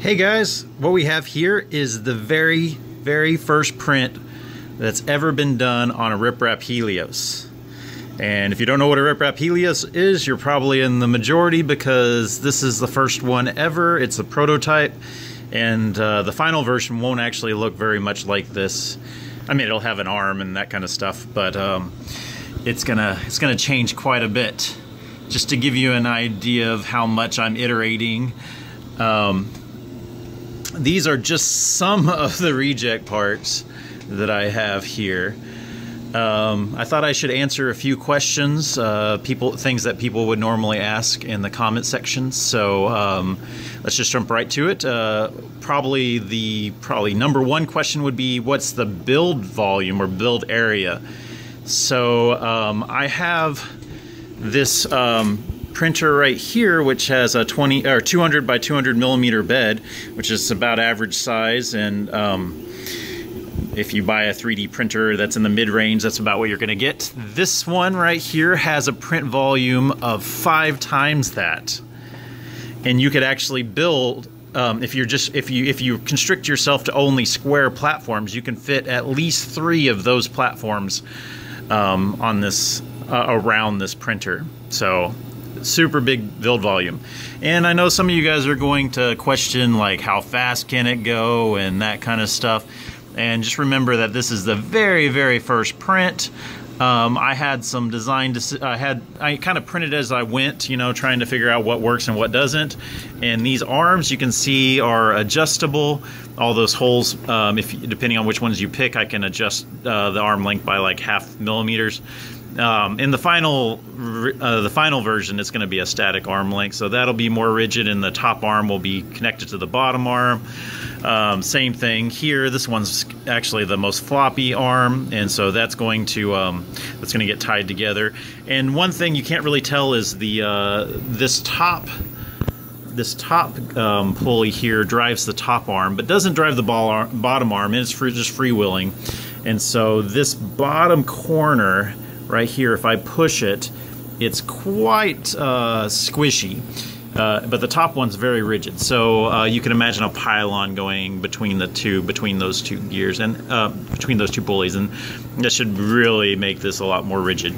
Hey guys, what we have here is the very, very first print that's ever been done on a RepRap Helios. And if you don't know what a RepRap Helios is, you're probably in the majority because this is the first one ever. It's a prototype, and uh, the final version won't actually look very much like this. I mean, it'll have an arm and that kind of stuff, but um, it's gonna it's gonna change quite a bit. Just to give you an idea of how much I'm iterating. Um, these are just some of the reject parts that I have here. Um, I thought I should answer a few questions, uh, people, things that people would normally ask in the comment section. So um, let's just jump right to it. Uh, probably the probably number one question would be, what's the build volume or build area? So um, I have this um, printer right here, which has a 20 or 200 by 200 millimeter bed, which is about average size. And um, if you buy a 3D printer that's in the mid range, that's about what you're going to get. This one right here has a print volume of five times that, and you could actually build. Um, if you're just if you if you constrict yourself to only square platforms, you can fit at least three of those platforms um, on this uh, around this printer. So super big build volume. And I know some of you guys are going to question like how fast can it go and that kind of stuff. And just remember that this is the very, very first print. Um, I had some design. I had I kind of printed as I went, you know, trying to figure out what works and what doesn't. And these arms you can see are adjustable. All those holes, um, if depending on which ones you pick, I can adjust uh, the arm length by like half millimeters. Um, in the final, uh, the final version, it's going to be a static arm length, so that'll be more rigid, and the top arm will be connected to the bottom arm. Um, same thing here. This one's actually the most floppy arm, and so that's going to um, that's going to get tied together. And one thing you can't really tell is the uh, this top this top um, pulley here drives the top arm, but doesn't drive the bottom arm. It's for just freewheeling, and so this bottom corner right here, if I push it, it's quite uh, squishy. Uh, but the top one's very rigid, so uh, you can imagine a pylon going between the two, between those two gears, and uh, between those two pulleys, and that should really make this a lot more rigid.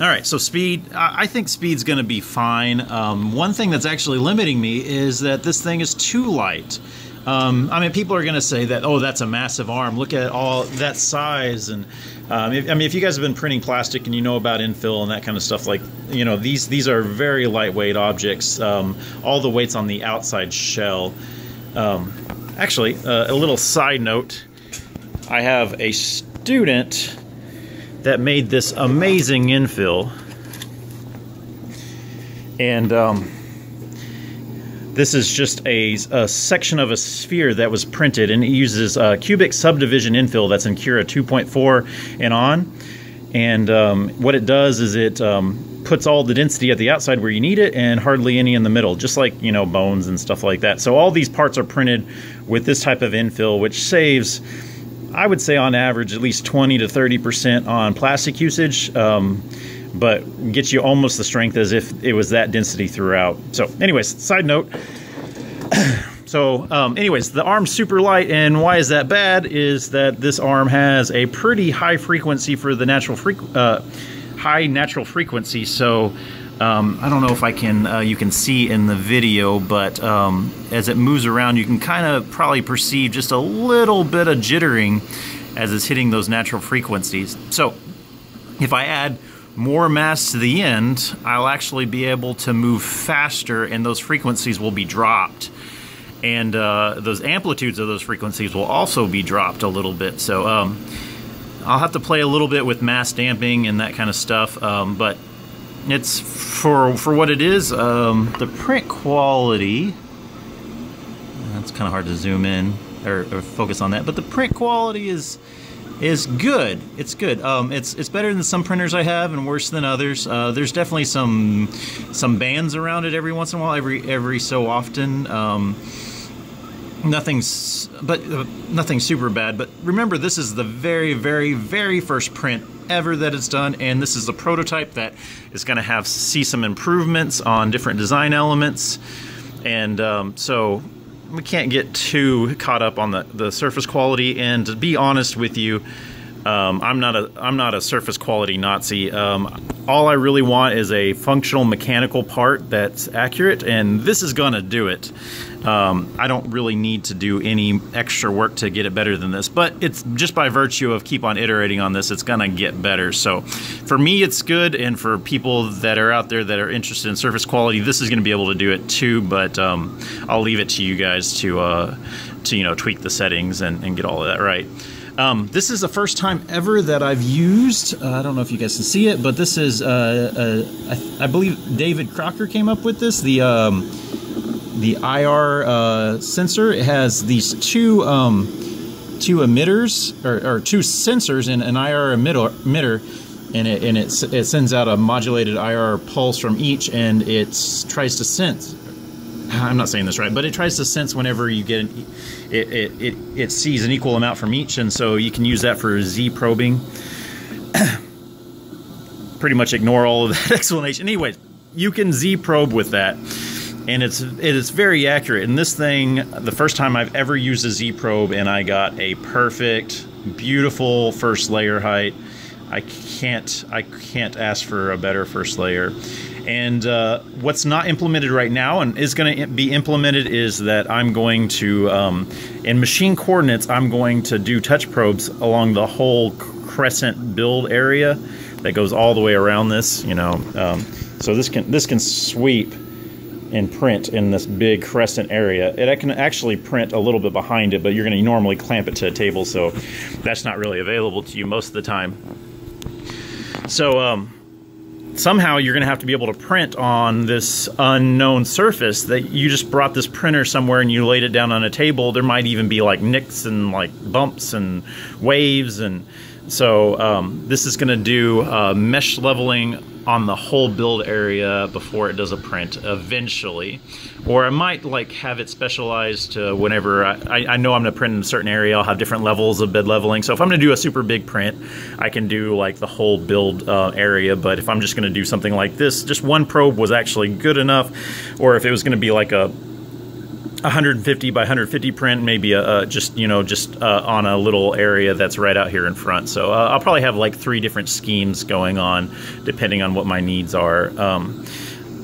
All right, so speed, I think speed's going to be fine. Um, one thing that's actually limiting me is that this thing is too light. Um, I mean, people are going to say that, oh, that's a massive arm. Look at all that size. And um, if, I mean, if you guys have been printing plastic and you know about infill and that kind of stuff, like you know, these these are very lightweight objects. Um, all the weight's on the outside shell. Um, actually, uh, a little side note: I have a student that made this amazing infill, and um, this is just a, a, section of a sphere that was printed, and it uses a cubic subdivision infill that's in Cura 2.4 and on. And um, what it does is it um, puts all the density at the outside where you need it, and hardly any in the middle, just like you know bones and stuff like that. So all these parts are printed with this type of infill, which saves, I would say, on average, at least 20 to 30 percent on plastic usage. Um, but gets you almost the strength as if it was that density throughout. So, anyways, side note. so, um, anyways, the arm's super light, and why is that bad? Is that this arm has a pretty high frequency for the natural frequ- uh, high natural frequency. So, um, I don't know if I can uh, you can see in the video, but um, as it moves around, you can kind of probably perceive just a little bit of jittering as it's hitting those natural frequencies. So, if I add more mass to the end, I'll actually be able to move faster and those frequencies will be dropped. And uh, those amplitudes of those frequencies will also be dropped a little bit. So um, I'll have to play a little bit with mass damping and that kind of stuff. Um, but it's for, for what it is, um, the print quality, that's kind of hard to zoom in or, or focus on that, but the print quality is is good. It's good. Um, it's it's better than some printers I have and worse than others. Uh, there's definitely some some bands around it every once in a while, every every so often. Um, nothing's but uh, nothing super bad. But remember, this is the very very very first print ever that it's done, and this is the prototype that is going to have see some improvements on different design elements. and um, so we can't get too caught up on the, the surface quality. And to be honest with you, um, I'm not a I'm not a surface quality Nazi. Um, all I really want is a functional mechanical part that's accurate, and this is gonna do it. Um, I don't really need to do any extra work to get it better than this, but it's just by virtue of keep on iterating on this, it's gonna get better. So for me, it's good, and for people that are out there that are interested in surface quality, this is gonna be able to do it too. But um, I'll leave it to you guys to uh, to you know tweak the settings and, and get all of that right. Um, this is the first time ever that I've used. Uh, I don't know if you guys can see it, but this is uh, uh, I, I, believe David Crocker came up with this. The um, the IR uh, sensor it has these two um, two emitters or, or, two sensors in an IR emitter, emitter and it and it, it sends out a modulated IR pulse from each, and it tries to sense I'm not saying this right, but it tries to sense whenever you get an, it, it, it, it sees an equal amount from each, and so you can use that for Z probing. Pretty much ignore all of that explanation. Anyways, you can Z probe with that, and it's it is very accurate. And this thing, the first time I've ever used a Z probe, and I got a perfect, beautiful first layer height. I can't I can't ask for a better first layer. And uh, what's not implemented right now and is going to be implemented is that I'm going to, um, in machine coordinates, I'm going to do touch probes along the whole crescent build area that goes all the way around this. You know, um, so this can this can sweep and print in this big crescent area. It can actually print a little bit behind it, but you're going to normally clamp it to a table, so that's not really available to you most of the time. So. Um, somehow you're going to have to be able to print on this unknown surface that you just brought this printer somewhere and you laid it down on a table. There might even be like nicks and like bumps and waves. And so um, this is going to do uh, mesh leveling on the whole build area before it does a print eventually. Or I might like have it specialized to whenever I, I know I'm gonna print in a certain area, I'll have different levels of bed leveling. So if I'm gonna do a super big print, I can do like the whole build uh, area. But if I'm just gonna do something like this, just one probe was actually good enough. Or if it was gonna be like a 150 by 150 print, maybe a, a just you know just uh, on a little area that's right out here in front. So uh, I'll probably have like three different schemes going on, depending on what my needs are. Um,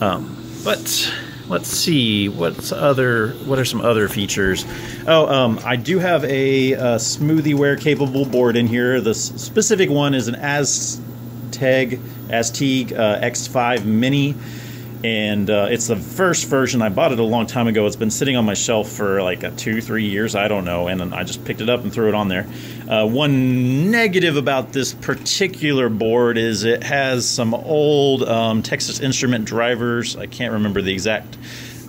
um, but let's see what's other what are some other features. Oh, um, I do have a, a Smoothieware capable board in here. The specific one is an Azteeg Azteeg uh, X5 Mini and uh, it's the first version. I bought it a long time ago. It's been sitting on my shelf for like a two, three years. I don't know, and I just picked it up and threw it on there. Uh, one negative about this particular board is it has some old um, Texas Instrument drivers. I can't remember the exact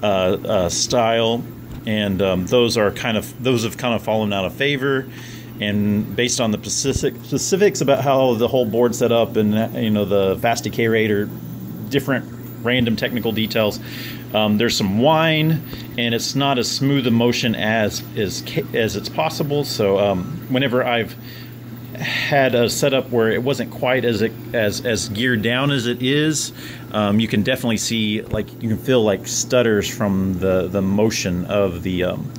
uh, uh style, and um, those are kind of those have kind of fallen out of favor and based on the specific, specifics about how the whole board set up and you know the fast decay rate or different random technical details. Um, there's some whine, and it's not as smooth a motion as as as it's possible. So um, whenever I've had a setup where it wasn't quite as it, as as geared down as it is, um, you can definitely see like you can feel like stutters from the the motion of the um,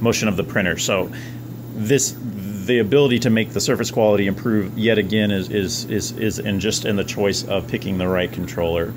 motion of the printer. So this the ability to make the surface quality improve yet again is is is is in just in the choice of picking the right controller.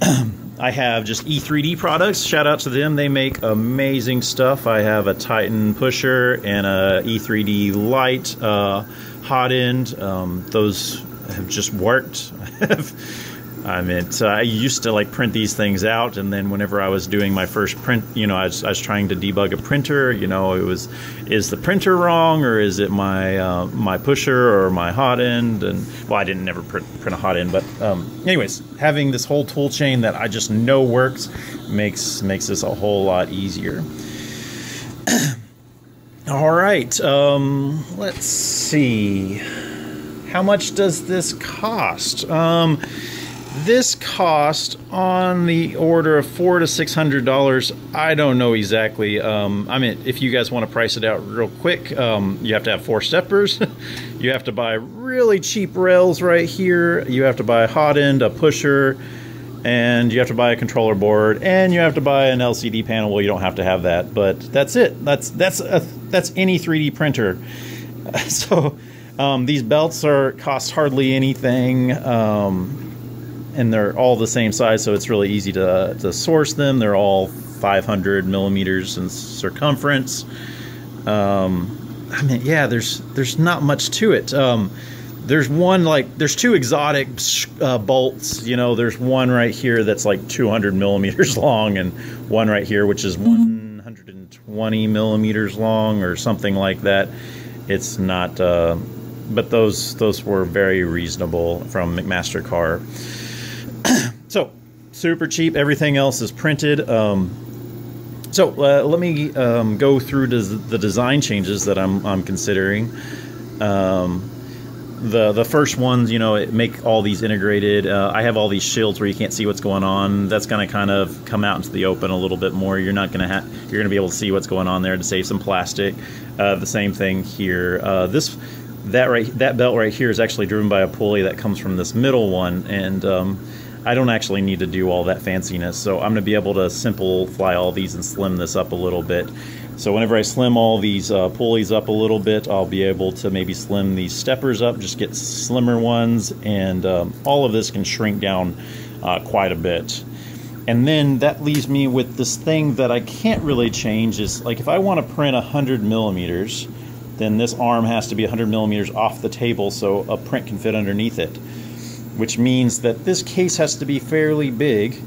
I have just E3D products. Shout out to them. They make amazing stuff. I have a Titan pusher and a E3D light uh, hot end. Um, those have just worked. I mean, so I used to like print these things out, and then whenever I was doing my first print, you know, I was, I was trying to debug a printer. You know, it was, is the printer wrong, or is it my uh, my pusher or my hot end? And well, I didn't never print, print a hot end, but um, anyways, having this whole tool chain that I just know works makes makes this a whole lot easier. All right, um, let's see. How much does this cost? Um, this cost on the order of four to six hundred dollars. I don't know exactly. Um, I mean, if you guys want to price it out real quick, um, you have to have four steppers. you have to buy really cheap rails right here. You have to buy a hot end, a pusher, and you have to buy a controller board, and you have to buy an LCD panel. Well, you don't have to have that, but that's it. That's that's a, that's any 3D printer. So um, these belts are cost hardly anything. Um, and they're all the same size, so it's really easy to, to source them. They're all 500 millimeters in circumference. Um, I mean, yeah, there's there's not much to it. Um, there's one like there's two exotic uh, bolts. You know, there's one right here that's like 200 millimeters long, and one right here which is 120 millimeters long or something like that. It's not. Uh, but those those were very reasonable from McMaster-Carr. So super cheap. Everything else is printed. Um, so uh, let me um, go through the design changes that I'm, I'm considering. Um, the the first ones, you know, make all these integrated. Uh, I have all these shields where you can't see what's going on. That's going to kind of come out into the open a little bit more. You're not going to have you're going to be able to see what's going on there to save some plastic. Uh, the same thing here. Uh, this that right that belt right here is actually driven by a pulley that comes from this middle one, and um, I don't actually need to do all that fanciness. So I'm going to be able to simplify all these and slim this up a little bit. So whenever I slim all these uh, pulleys up a little bit, I'll be able to maybe slim these steppers up, just get slimmer ones, and um, all of this can shrink down uh, quite a bit. And then that leaves me with this thing that I can't really change is like if I want to print 100 millimeters, then this arm has to be 100 millimeters off the table so a print can fit underneath it which means that this case has to be fairly big,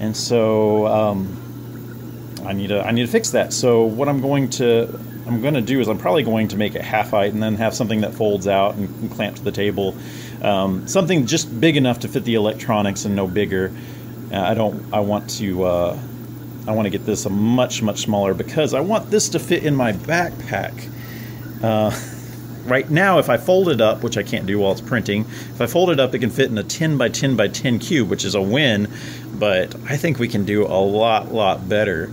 and so um, I need to I need to fix that. So what I'm going to I'm going to do is I'm probably going to make it half height and then have something that folds out and, and clamp to the table, um, something just big enough to fit the electronics and no bigger. Uh, I don't I want to. Uh, I want to get this a much much smaller because I want this to fit in my backpack. Uh, right now, if I fold it up, which I can't do while it's printing, if I fold it up, it can fit in a 10 by 10 by 10 cube, which is a win, but I think we can do a lot, lot better.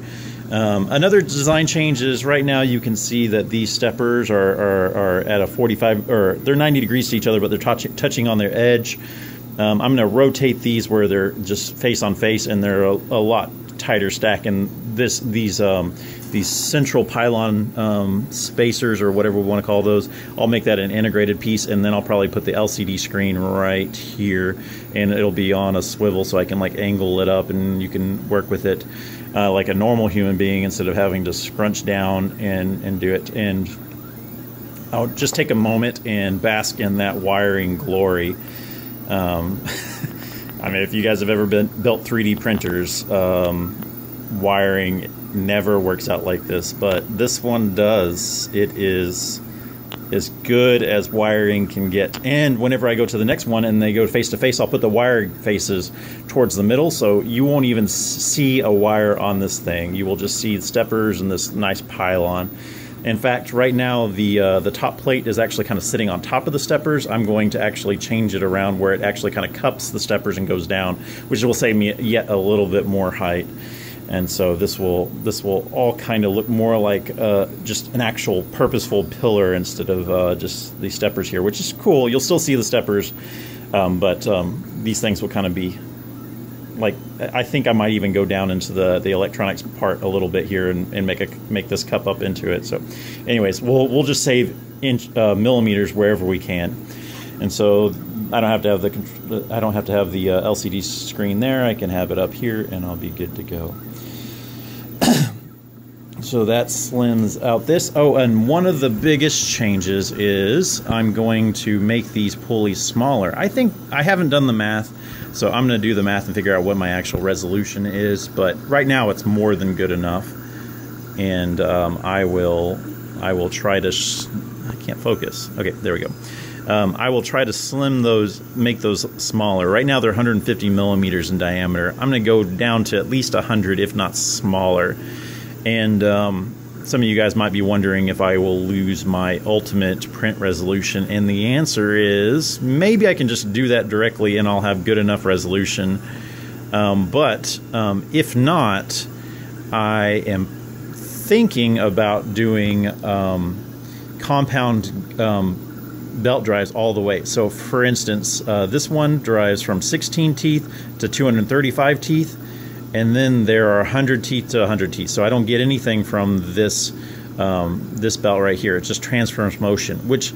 Um, another design change is right now you can see that these steppers are, are, are, at a 45, or they're 90 degrees to each other, but they're touch, touching on their edge. Um, I'm going to rotate these where they're just face on face, and they're a, a lot tighter stack. And this these um, these central pylon um, spacers or whatever we want to call those. I'll make that an integrated piece, and then I'll probably put the LCD screen right here, and it'll be on a swivel so I can like angle it up, and you can work with it uh, like a normal human being instead of having to scrunch down and and do it. And I'll just take a moment and bask in that wiring glory. Um, I mean, if you guys have ever been built 3D printers, um, wiring never works out like this, but this one does. It is as good as wiring can get. And whenever I go to the next one and they go face to face, I'll put the wire faces towards the middle so you won't even see a wire on this thing. You will just see the steppers and this nice pylon. In fact, right now the uh, the top plate is actually kind of sitting on top of the steppers. I'm going to actually change it around where it actually kind of cups the steppers and goes down, which will save me yet a little bit more height and so this will this will all kind of look more like uh, just an actual purposeful pillar instead of uh, just these steppers here, which is cool. You'll still see the steppers, um, but um, these things will kind of be like I think I might even go down into the the electronics part a little bit here and, and make a make this cup up into it. So, anyways, we'll we'll just save inch uh, millimeters wherever we can, and so I don't have to have the I don't have to have the uh, LCD screen there. I can have it up here, and I'll be good to go. so that slims out this. Oh, and one of the biggest changes is I'm going to make these pulleys smaller. I think I haven't done the math, so I'm going to do the math and figure out what my actual resolution is. But right now, it's more than good enough, and um, I will I will try to. I can't focus. Okay, there we go. Um, I will try to slim those, make those smaller. Right now they're 150 millimeters in diameter. I'm going to go down to at least 100, if not smaller. And um, some of you guys might be wondering if I will lose my ultimate print resolution. And the answer is maybe I can just do that directly and I'll have good enough resolution. Um, but um, if not, I am thinking about doing um, compound um, belt drives all the way. So, for instance, uh, this one drives from 16 teeth to 235 teeth, and then there are 100 teeth to 100 teeth. So I don't get anything from this um, this belt right here. It just transfers motion, which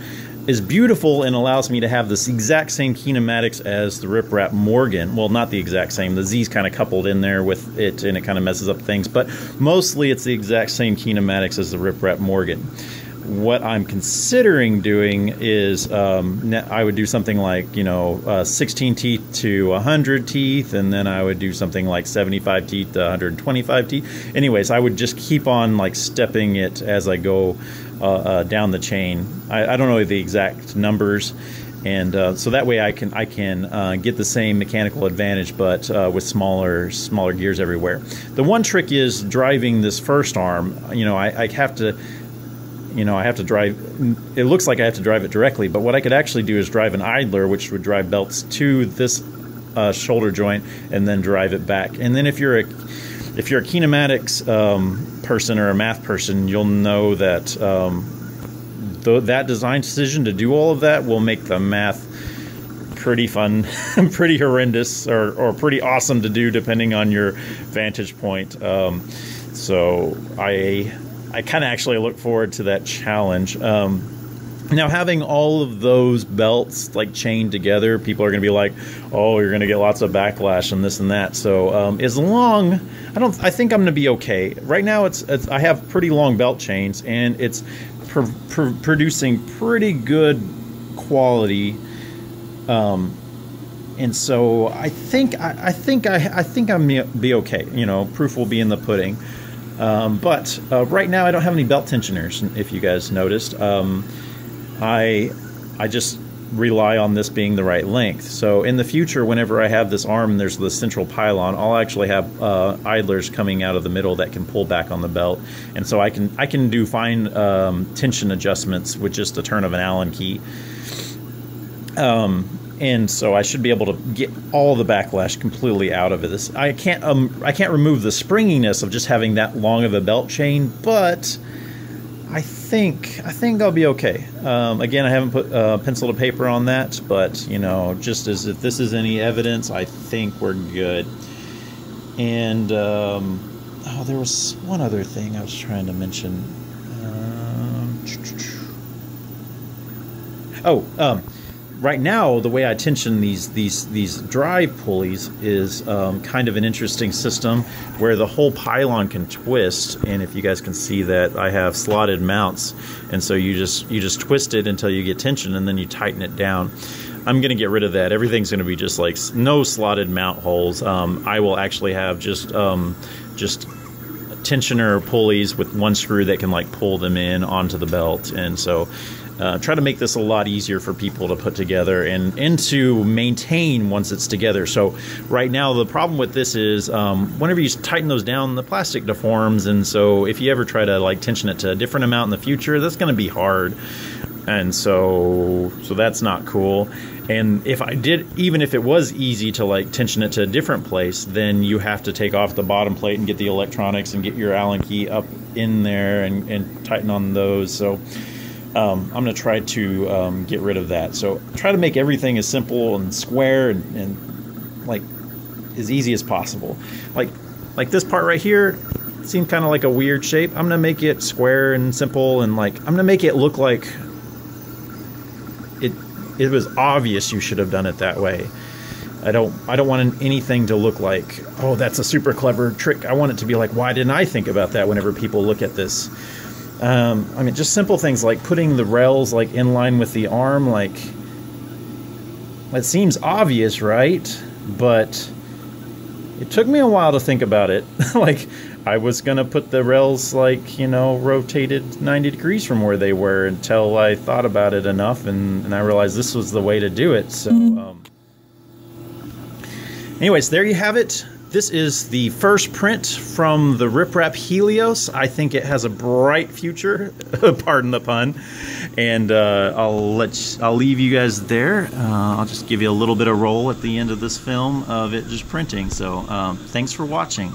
is beautiful and allows me to have this exact same kinematics as the RepRap Morgan. Well, not the exact same. The Z's kind of coupled in there with it, and it kind of messes up things. But mostly, it's the exact same kinematics as the RepRap Morgan what I'm considering doing is um, I would do something like you know uh, 16 teeth to 100 teeth, and then I would do something like 75 teeth to 125 teeth. Anyways, I would just keep on like stepping it as I go uh, uh, down the chain. I, I, don't know the exact numbers, and uh, so that way I can I can uh, get the same mechanical advantage, but uh, with smaller smaller gears everywhere. The one trick is driving this first arm. You know, I, I have to you know, I have to drive. It looks like I have to drive it directly, but what I could actually do is drive an idler, which would drive belts to this uh, shoulder joint and then drive it back. And then if you're a if you're a kinematics um, person or a math person, you'll know that um, th- that design decision to do all of that will make the math pretty fun, pretty horrendous, or, or pretty awesome to do depending on your vantage point. Um, so I I kind of actually look forward to that challenge. Um, now, having all of those belts like chained together, people are going to be like, "Oh, you're going to get lots of backlash and this and that." So, um, as long, I don't, I think I'm going to be okay. Right now, it's, it's, I have pretty long belt chains, and it's pr- pr- producing pretty good quality. Um, and so I think I, I think I, I think I'm be okay. You know, proof will be in the pudding. Um, but uh, right now, I don't have any belt tensioners. If you guys noticed, um, I I just rely on this being the right length. So in the future, whenever I have this arm and there's the central pylon, I'll actually have uh, idlers coming out of the middle that can pull back on the belt, and so I can I can do fine um, tension adjustments with just the turn of an Allen key. Um, and so I should be able to get all the backlash completely out of it. This I can't um, I can't remove the springiness of just having that long of a belt chain, but I think I think I'll be okay. Um, again, I haven't put uh, pencil to paper on that, but you know, just as if this is any evidence, I think we're good. And um, oh, there was one other thing I was trying to mention. Um, oh, um, right now, the way I tension these these these drive pulleys is um, kind of an interesting system where the whole pylon can twist. And if you guys can see that, I have slotted mounts, and so you just you just twist it until you get tension, and then you tighten it down. I'm going to get rid of that. Everything's going to be just like no slotted mount holes. Um, I will actually have just um, just tensioner pulleys with one screw that can like pull them in onto the belt, and so uh, try to make this a lot easier for people to put together and, and to maintain once it's together. So right now the problem with this is um, whenever you tighten those down, the plastic deforms, and so if you ever try to like tension it to a different amount in the future, that's going to be hard. And so so that's not cool. And if I did, even if it was easy to like tension it to a different place, then you have to take off the bottom plate and get the electronics and get your Allen key up in there and, and tighten on those. So um, I'm going to try to um, get rid of that. So try to make everything as simple and square and, and like as easy as possible. Like like this part right here seemed kind of like a weird shape. I'm going to make it square and simple and like I'm going to make it look like it it was obvious you should have done it that way. I don't I don't want anything to look like, oh, that's a super clever trick. I want it to be like, why didn't I think about that whenever people look at this? Um, I mean, just simple things like putting the rails like in line with the arm, like it seems obvious, right? But it took me a while to think about it. like I was gonna put the rails like you know rotated 90 degrees from where they were until I thought about it enough, and, and I realized this was the way to do it. So, mm-hmm. um, anyways, there you have it. This is the first print from the RepRap Helios. I think it has a bright future, pardon the pun. And uh, I'll let you, I'll leave you guys there. Uh, I'll just give you a little bit of roll at the end of this film of it just printing. So um, thanks for watching.